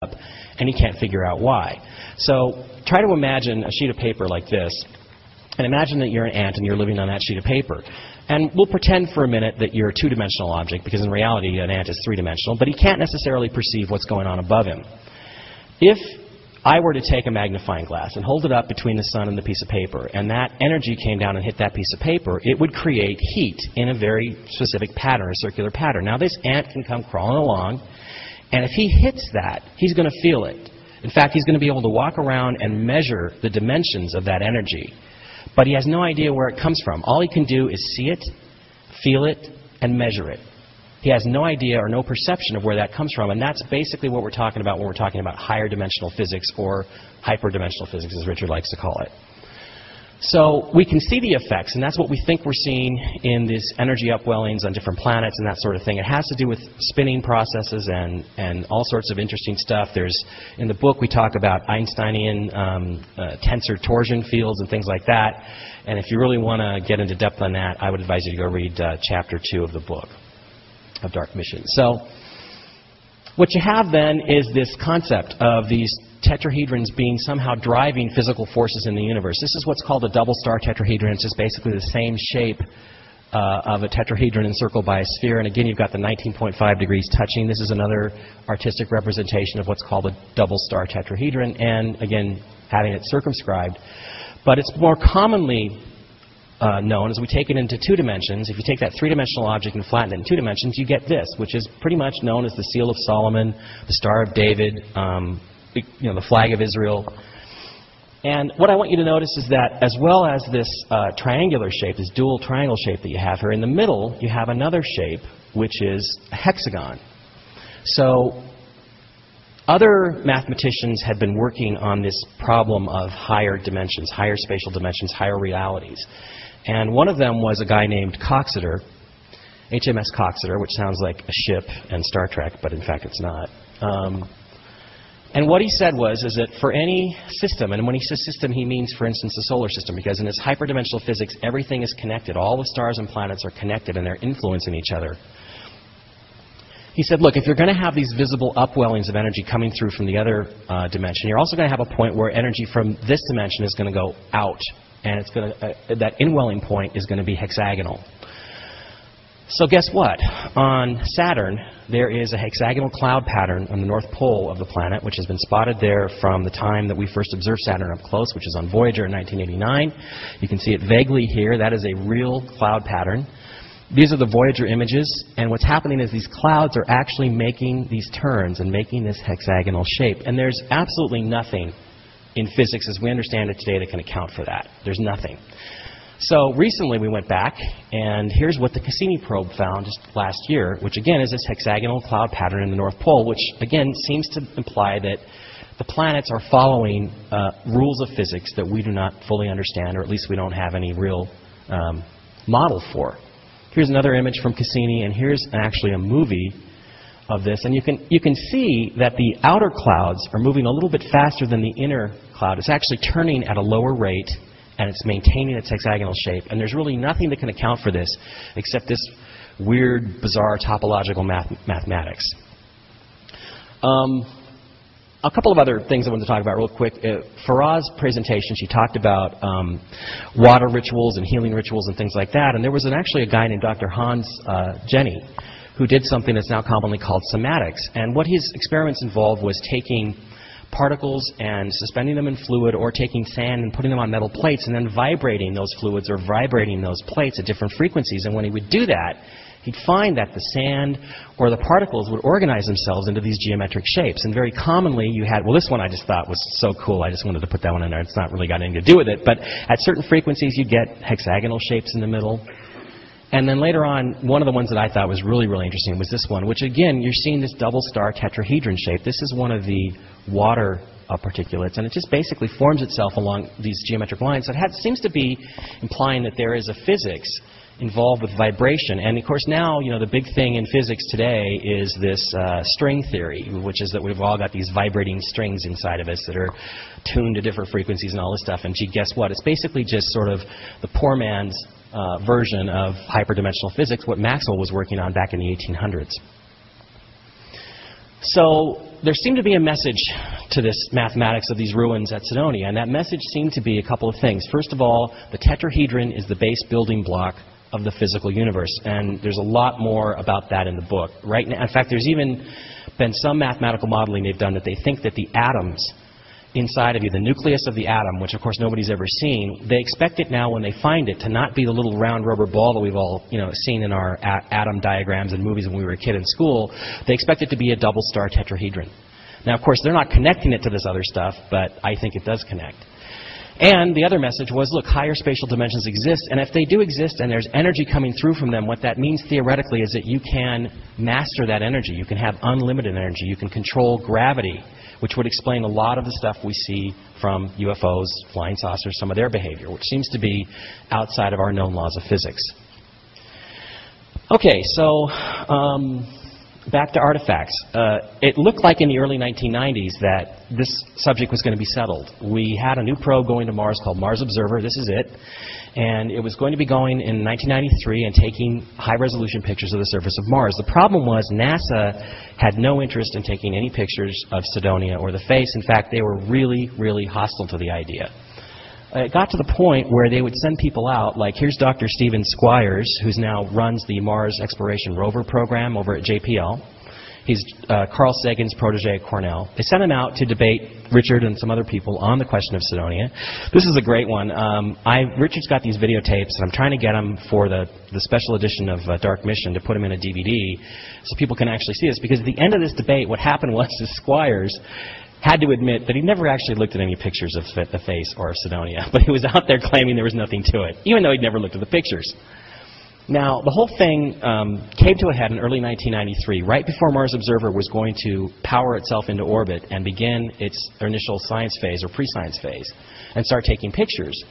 up, and he can't figure out why. So try to imagine a sheet of paper like this, and imagine that you're an ant and you're living on that sheet of paper. And we'll pretend for a minute that you're a two-dimensional object, because in reality an ant is three-dimensional, but he can't necessarily perceive what's going on above him. If I were to take a magnifying glass and hold it up between the sun and the piece of paper, and that energy came down and hit that piece of paper, it would create heat in a very specific pattern, a circular pattern. Now this ant can come crawling along, and if he hits that, he's going to feel it. In fact, he's going to be able to walk around and measure the dimensions of that energy. But he has no idea where it comes from. All he can do is see it, feel it, and measure it. He has no idea or no perception of where that comes from. And that's basically what we're talking about when we're talking about higher dimensional physics or hyperdimensional physics, as Richard likes to call it. So we can see the effects, and that's what we think we're seeing in these energy upwellings on different planets and that sort of thing. It has to do with spinning processes and, and all sorts of interesting stuff. There's, in the book, we talk about Einsteinian um, uh, tensor torsion fields and things like that. And if you really want to get into depth on that, I would advise you to go read uh, chapter two of the book of Dark Mission. So what you have then is this concept of these tetrahedrons being somehow driving physical forces in the universe. This is what's called a double star tetrahedron. It's just basically the same shape uh, of a tetrahedron encircled by a sphere. And again, you've got the 19.5 degrees touching. This is another artistic representation of what's called a double star tetrahedron, and again, having it circumscribed. But it's more commonly uh, known as we take it into two dimensions. If you take that three-dimensional object and flatten it in two dimensions, you get this, which is pretty much known as the Seal of Solomon, the Star of David, um, you know, the flag of Israel. And what I want you to notice is that as well as this uh, triangular shape, this dual triangle shape that you have here, in the middle you have another shape, which is a hexagon. So other mathematicians had been working on this problem of higher dimensions, higher spatial dimensions, higher realities. And one of them was a guy named Coxeter, HMS Coxeter, which sounds like a ship and Star Trek, but in fact it's not. Um, and what he said was is that for any system, and when he says system, he means, for instance, the solar system, because in his hyperdimensional physics, everything is connected. All the stars and planets are connected, and they're influencing each other. He said, look, if you're going to have these visible upwellings of energy coming through from the other uh, dimension, you're also going to have a point where energy from this dimension is going to go out and it's going to, uh, that inwelling point is going to be hexagonal. So guess what? On Saturn, there is a hexagonal cloud pattern on the north pole of the planet, which has been spotted there from the time that we first observed Saturn up close, which is on Voyager in 1989. You can see it vaguely here. That is a real cloud pattern. These are the Voyager images, and what's happening is these clouds are actually making these turns and making this hexagonal shape. And there's absolutely nothing in physics as we understand it today that can account for that. There's nothing. So recently we went back, and here's what the Cassini probe found just last year, which again is this hexagonal cloud pattern in the North Pole, which again seems to imply that the planets are following uh, rules of physics that we do not fully understand, or at least we don't have any real um, model for. Here's another image from Cassini, and here's actually a movie of this. And you can, you can see that the outer clouds are moving a little bit faster than the inner cloud. It's actually turning at a lower rate, and it's maintaining its hexagonal shape. And there's really nothing that can account for this except this weird, bizarre topological math mathematics. Um, a couple of other things I wanted to talk about real quick. Uh, Farah's presentation, she talked about um, water rituals and healing rituals and things like that. And there was an, actually a guy named Dr. Hans uh, Jenny who did something that's now commonly called cymatics. And what his experiments involved was taking particles and suspending them in fluid or taking sand and putting them on metal plates and then vibrating those fluids or vibrating those plates at different frequencies. And when he would do that, he'd find that the sand or the particles would organize themselves into these geometric shapes. And very commonly you had, well, this one I just thought was so cool, I just wanted to put that one in there. It's not really got anything to do with it. But at certain frequencies you get hexagonal shapes in the middle. And then later on, one of the ones that I thought was really, really interesting was this one, which again, you're seeing this double star tetrahedron shape. This is one of the water uh, particulates, and it just basically forms itself along these geometric lines. So it has, seems to be implying that there is a physics involved with vibration. And of course now, you know, the big thing in physics today is this uh, string theory, which is that we've all got these vibrating strings inside of us that are tuned to different frequencies and all this stuff. And gee, guess what? It's basically just sort of the poor man's uh, version of hyperdimensional physics, what Maxwell was working on back in the 1800s. So there seemed to be a message to this mathematics of these ruins at Cydonia, and that message seemed to be a couple of things. First of all, the tetrahedron is the base building block of the physical universe, and there's a lot more about that in the book. Right now, in fact, there's even been some mathematical modeling they've done that they think that the atoms inside of you, the nucleus of the atom, which of course nobody's ever seen, they expect it now when they find it to not be the little round rubber ball that we've all you know, seen in our atom diagrams and movies when we were a kid in school. They expect it to be a double star tetrahedron. Now, of course, they're not connecting it to this other stuff, but I think it does connect. And the other message was, look, higher spatial dimensions exist, and if they do exist and there's energy coming through from them, what that means theoretically is that you can master that energy. You can have unlimited energy. You can control gravity which would explain a lot of the stuff we see from UFOs, flying saucers, some of their behavior, which seems to be outside of our known laws of physics. Okay, so um, back to artifacts. Uh, it looked like in the early 1990s that this subject was going to be settled. We had a new probe going to Mars called Mars Observer. This is it and it was going to be going in 1993 and taking high-resolution pictures of the surface of Mars. The problem was NASA had no interest in taking any pictures of Cydonia or the face. In fact, they were really, really hostile to the idea. Uh, it got to the point where they would send people out, like here's Dr. Steven Squyres, who now runs the Mars Exploration Rover program over at JPL. He's uh, Carl Sagan's protege at Cornell. They sent him out to debate Richard and some other people on the question of Cydonia. This is a great one. Um, I, Richard's got these videotapes, and I'm trying to get them for the, the special edition of uh, Dark Mission to put them in a DVD so people can actually see this. Because at the end of this debate, what happened was the Squyres had to admit that he never actually looked at any pictures of the face or of Cydonia, but he was out there claiming there was nothing to it, even though he'd never looked at the pictures. Now, the whole thing um, came to a head in early 1993, right before Mars Observer was going to power itself into orbit and begin its initial science phase or pre-science phase and start taking pictures.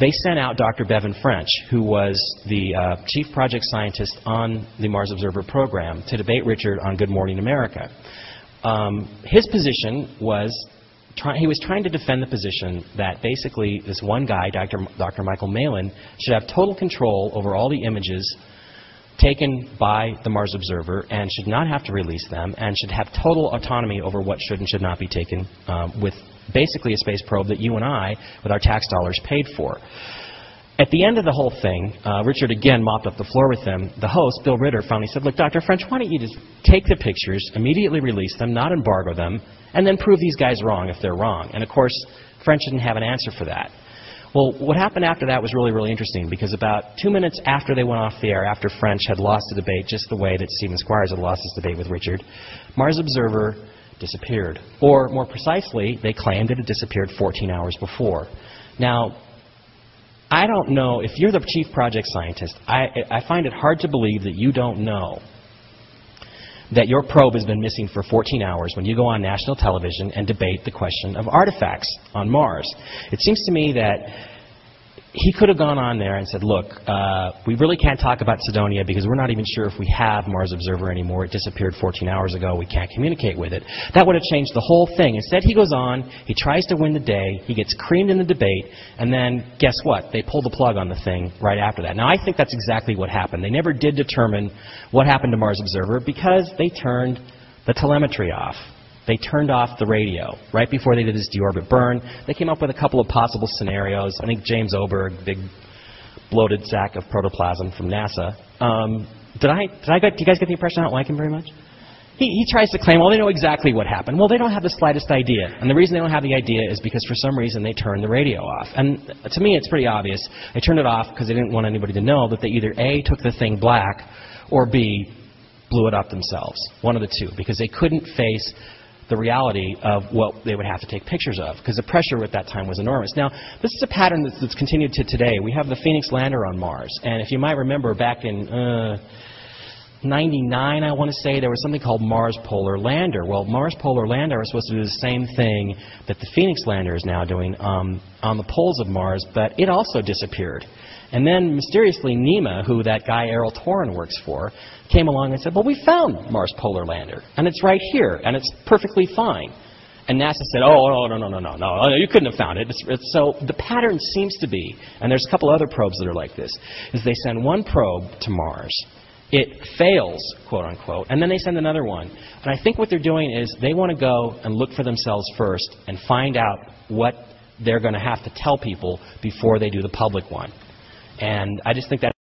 They sent out Dr. Bevan French, who was the uh, chief project scientist on the Mars Observer program, to debate Richard on Good Morning America. Um, his position was try, he was trying to defend the position that basically this one guy, Dr. Dr. Michael Malin, should have total control over all the images taken by the Mars Observer and should not have to release them and should have total autonomy over what should and should not be taken um, with basically a space probe that you and I, with our tax dollars, paid for. At the end of the whole thing, uh, Richard again mopped up the floor with them. The host, Bill Ritter, finally said, Look, Dr. French, why don't you just take the pictures, immediately release them, not embargo them, and then prove these guys wrong if they're wrong. And of course, French didn't have an answer for that. Well, what happened after that was really, really interesting because about two minutes after they went off the air, after French had lost the debate just the way that Steven Squyres had lost his debate with Richard, Mars Observer disappeared. Or more precisely, they claimed that it disappeared 14 hours before. Now, I don't know, if you're the chief project scientist, I, I find it hard to believe that you don't know that your probe has been missing for 14 hours when you go on national television and debate the question of artifacts on Mars. It seems to me that he could have gone on there and said, look, uh, we really can't talk about Cydonia because we're not even sure if we have Mars Observer anymore. It disappeared 14 hours ago. We can't communicate with it. That would have changed the whole thing. Instead, he goes on, he tries to win the day, he gets creamed in the debate, and then guess what? They pull the plug on the thing right after that. Now, I think that's exactly what happened. They never did determine what happened to Mars Observer because they turned the telemetry off. They turned off the radio right before they did this deorbit burn. They came up with a couple of possible scenarios. I think James Oberg, big bloated sack of protoplasm from NASA. Um, did I, did I get, do you guys get the impression I don't like him very much? He, he tries to claim, well, they know exactly what happened. Well, they don't have the slightest idea. And the reason they don't have the idea is because for some reason they turned the radio off. And to me, it's pretty obvious. They turned it off because they didn't want anybody to know that they either A, took the thing black, or B, blew it up themselves. One of the two. Because they couldn't face the reality of what they would have to take pictures of, because the pressure at that time was enormous. Now, this is a pattern that's, that's, continued to today. We have the Phoenix lander on Mars, and if you might remember back in uh, 99, I want to say, there was something called Mars Polar Lander. Well, Mars Polar Lander was supposed to do the same thing that the Phoenix lander is now doing um, on the poles of Mars, but it also disappeared. And then mysteriously, NIMA, who that guy Erol Torun works for, came along and said, well, we found Mars Polar Lander, and it's right here, and it's perfectly fine. And NASA said, oh, no, no, no, no, no, no, you couldn't have found it. It's, it's, so the pattern seems to be, and there's a couple other probes that are like this, is they send one probe to Mars, It fails, quote unquote, and then they send another one. And I think what they're doing is they want to go and look for themselves first and find out what they're going to have to tell people before they do the public one. And I just think that